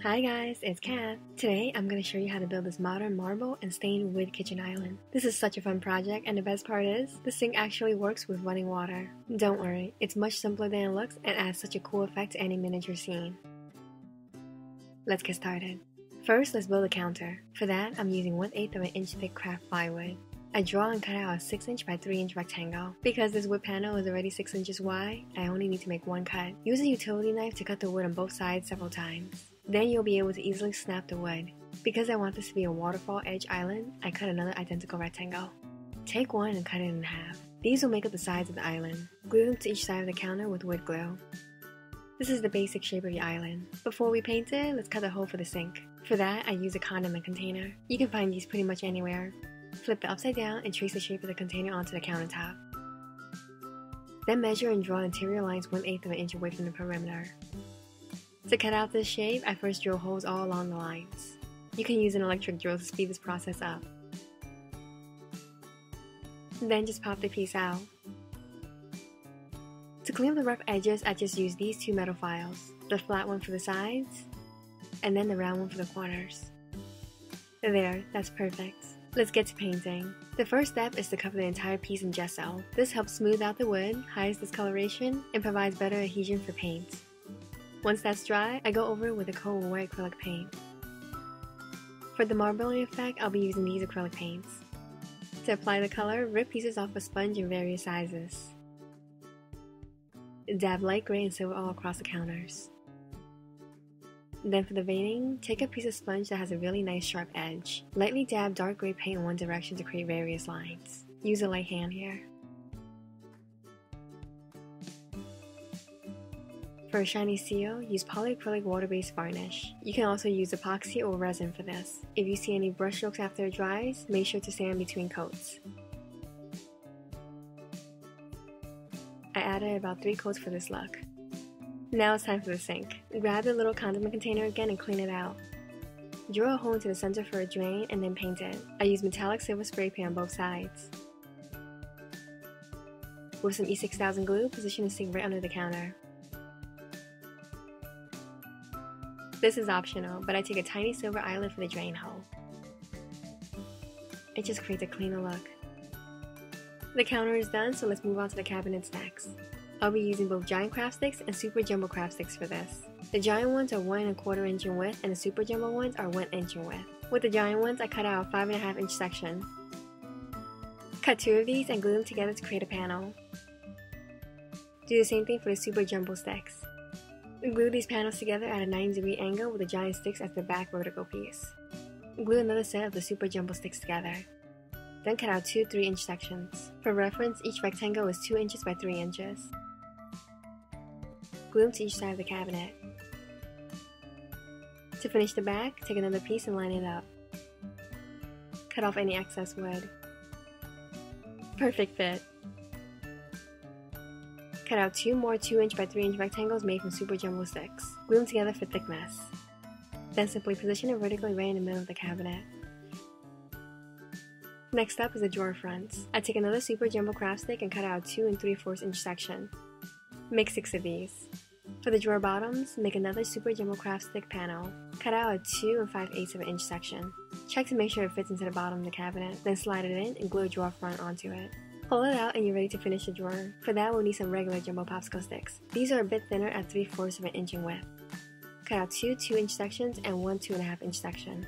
Hi guys, it's Kat. Today I'm going to show you how to build this modern marble and stained wood kitchen island. This is such a fun project and the best part is, the sink actually works with running water. Don't worry, it's much simpler than it looks and adds such a cool effect to any miniature scene. Let's get started. First, let's build a counter. For that, I'm using 1 8 of an inch thick craft plywood. I draw and cut out a 6 inch by 3 inch rectangle. Because this wood panel is already 6 inches wide, I only need to make one cut. Use a utility knife to cut the wood on both sides several times. Then you'll be able to easily snap the wood. Because I want this to be a waterfall edge island, I cut another identical rectangle. Take one and cut it in half. These will make up the sides of the island. Glue them to each side of the counter with wood glue. This is the basic shape of the island. Before we paint it, let's cut a hole for the sink. For that, I use a condiment container. You can find these pretty much anywhere. Flip it upside down and trace the shape of the container onto the countertop. Then measure and draw interior lines 1 8 of an inch away from the perimeter. To cut out this shape, I first drill holes all along the lines. You can use an electric drill to speed this process up. Then just pop the piece out. To clean up the rough edges, I just use these two metal files, the flat one for the sides, and then the round one for the corners. There, that's perfect. Let's get to painting. The first step is to cover the entire piece in gesso. This helps smooth out the wood, hides discoloration, and provides better adhesion for paint. Once that's dry, I go over it with a of white acrylic paint. For the marbling effect, I'll be using these acrylic paints. To apply the color, rip pieces off a sponge in various sizes. Dab light gray and silver all across the counters. Then for the veining, take a piece of sponge that has a really nice sharp edge. Lightly dab dark gray paint in one direction to create various lines. Use a light hand here. For a shiny seal, use polyacrylic water-based varnish. You can also use epoxy or resin for this. If you see any brush strokes after it dries, make sure to sand between coats. I added about 3 coats for this look. Now it's time for the sink. Grab the little condiment container again and clean it out. Drill a hole into the center for a drain and then paint it. I use metallic silver spray paint on both sides. With some E6000 glue, position the sink right under the counter. This is optional, but I take a tiny silver eyelet for the drain hole. It just creates a cleaner look. The counter is done, so let's move on to the cabinets next. I'll be using both giant craft sticks and super jumbo craft sticks for this. The giant ones are 1 and a quarter inch in width and the super jumbo ones are 1 inch in width. With the giant ones, I cut out a 5.5 inch section. Cut two of these and glue them together to create a panel. Do the same thing for the super jumbo sticks. Glue these panels together at a 90 degree angle with the giant sticks as the back vertical piece. Glue another set of the super jumbo sticks together. Then cut out two 3 inch sections. For reference, each rectangle is 2 inches by 3 inches. Glue them to each side of the cabinet. To finish the back, take another piece and line it up. Cut off any excess wood. Perfect fit! Cut out two more 2 inch by 3 inch rectangles made from super jumbo sticks. Glue them together for thickness. Then simply position it vertically right in the middle of the cabinet. Next up is the drawer fronts. I take another super jumbo craft stick and cut out a 2 and 3 4 inch section. Make 6 of these. For the drawer bottoms, make another super jumbo craft stick panel. Cut out a 2 and 5 8 of an inch section. Check to make sure it fits into the bottom of the cabinet, then slide it in and glue a drawer front onto it. Pull it out and you're ready to finish the drawer. For that, we'll need some regular jumbo popsicle sticks. These are a bit thinner at 3 fourths of an inch in width. Cut out two 2 inch sections and one 2.5 inch section.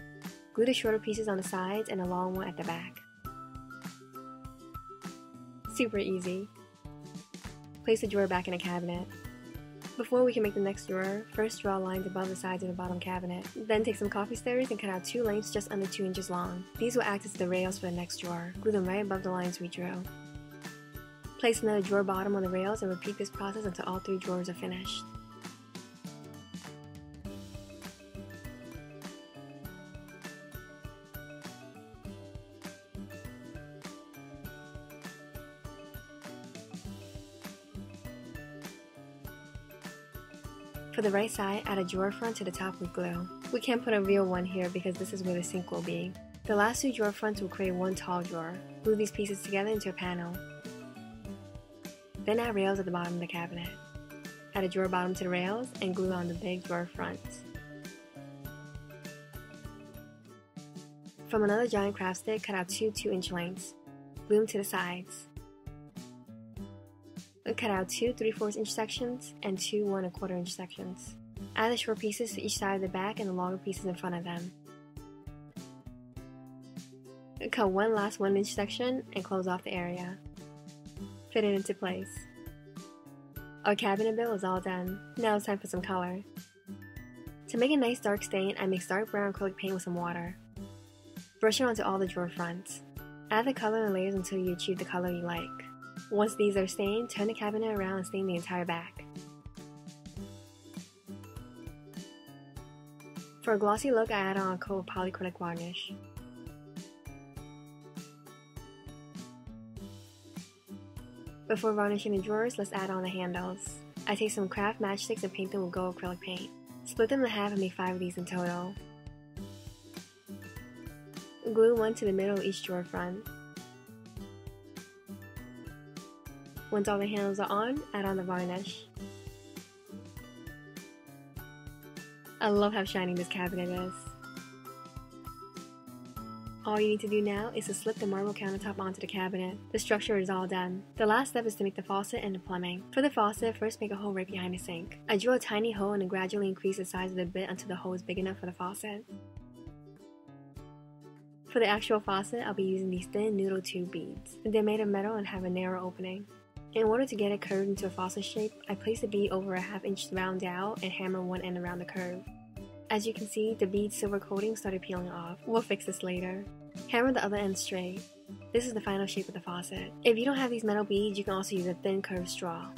Glue the shorter pieces on the sides and a long one at the back. Super easy. Place the drawer back in a cabinet. Before we can make the next drawer, first draw lines above the sides of the bottom cabinet. Then take some coffee stirrers and cut out two lengths just under 2 inches long. These will act as the rails for the next drawer. Glue them right above the lines we drew. Place another drawer bottom on the rails and repeat this process until all three drawers are finished. For the right side, add a drawer front to the top with glue. We can't put a real one here because this is where the sink will be. The last two drawer fronts will create one tall drawer. Glue these pieces together into a panel. Then add rails at the bottom of the cabinet. Add a drawer bottom to the rails and glue on the big drawer fronts. From another giant craft stick, cut out two 2 inch lengths. Glue them to the sides. Cut out two 3 4 inch sections and two 1 quarter inch sections. Add the short pieces to each side of the back and the longer pieces in front of them. Cut one last 1 inch section and close off the area. Fit it into place. Our cabinet bill is all done. Now it's time for some color. To make a nice dark stain, I mix dark brown acrylic paint with some water. Brush it onto all the drawer fronts. Add the color in layers until you achieve the color you like. Once these are stained, turn the cabinet around and stain the entire back. For a glossy look, I add on a coat of polycrylic varnish. Before varnishing the drawers, let's add on the handles. I take some craft matchsticks and paint them with gold acrylic paint. Split them in half and make 5 of these in total. Glue one to the middle of each drawer front. Once all the handles are on, add on the varnish. I love how shiny this cabinet is. All you need to do now is to slip the marble countertop onto the cabinet. The structure is all done. The last step is to make the faucet and the plumbing. For the faucet, first make a hole right behind the sink. I drill a tiny hole and gradually increase the size of the bit until the hole is big enough for the faucet. For the actual faucet, I'll be using these thin noodle tube beads. They're made of metal and have a narrow opening. In order to get it curved into a faucet shape, I place the bead over a half inch round dowel and hammer one end around the curve. As you can see, the bead's silver coating started peeling off. We'll fix this later. Hammer the other end straight. This is the final shape of the faucet. If you don't have these metal beads, you can also use a thin curved straw.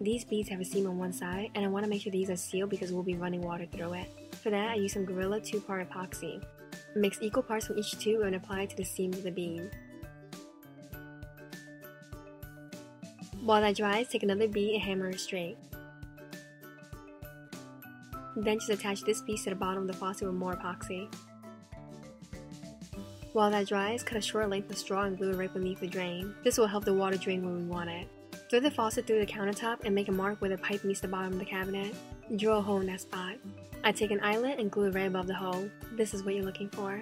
These beads have a seam on one side, and I want to make sure these are sealed because we'll be running water through it. For that, I use some Gorilla 2-part epoxy. Mix equal parts from each tube and apply to the seams of the bead. While that dries, take another bead and hammer it straight. Then just attach this piece to the bottom of the faucet with more epoxy. While that dries, cut a short length of straw and glue it right beneath the drain. This will help the water drain where we want it. Thread the faucet through the countertop and make a mark where the pipe meets the bottom of the cabinet. Drill a hole in that spot. I take an eyelet and glue it right above the hole. This is what you're looking for.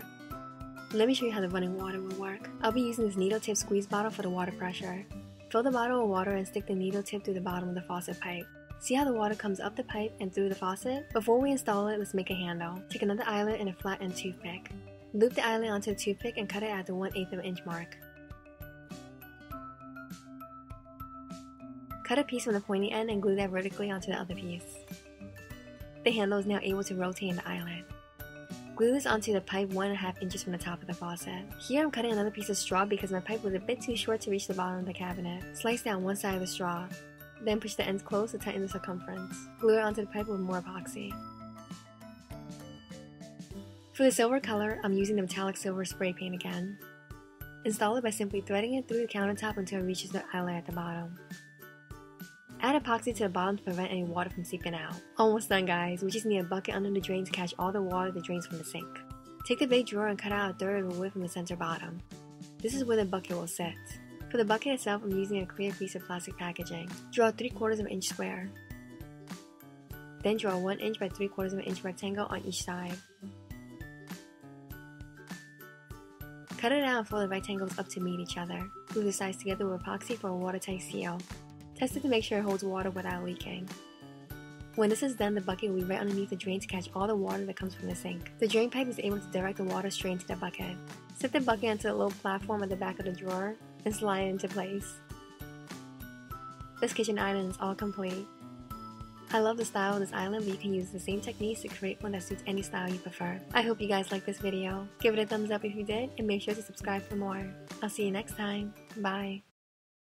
Let me show you how the running water will work. I'll be using this needle tip squeeze bottle for the water pressure. Fill the bottle with water and stick the needle tip through the bottom of the faucet pipe. See how the water comes up the pipe and through the faucet? Before we install it, let's make a handle. Take another eyelet and a flat end toothpick. Loop the eyelet onto the toothpick and cut it at the 1 8 of an inch mark. Cut a piece from the pointy end and glue that vertically onto the other piece. The handle is now able to rotate in the eyelet. Glue this onto the pipe 1.5 inches from the top of the faucet. Here I'm cutting another piece of straw because my pipe was a bit too short to reach the bottom of the cabinet. Slice down one side of the straw. Then push the ends close to tighten the circumference. Glue it onto the pipe with more epoxy. For the silver color, I'm using the metallic silver spray paint again. Install it by simply threading it through the countertop until it reaches the eyelet at the bottom. Add epoxy to the bottom to prevent any water from seeping out. Almost done guys, we just need a bucket under the drain to catch all the water that drains from the sink. Take the big drawer and cut out a third of the width from the center bottom. This is where the bucket will sit. For the bucket itself, I'm using a clear piece of plastic packaging. Draw 3 quarters of an inch square. Then draw 1 inch by 3 quarters of an inch rectangle on each side. Cut it out and fold the rectangles up to meet each other. Glue the sides together with epoxy for a watertight seal. Test it to make sure it holds water without leaking. When this is done, the bucket will be right underneath the drain to catch all the water that comes from the sink. The drain pipe is able to direct the water straight into the bucket. Set the bucket onto the little platform at the back of the drawer and slide it into place. This kitchen island is all complete. I love the style of this island, but you can use the same techniques to create one that suits any style you prefer. I hope you guys liked this video. Give it a thumbs up if you did, and make sure to subscribe for more. I'll see you next time. Bye.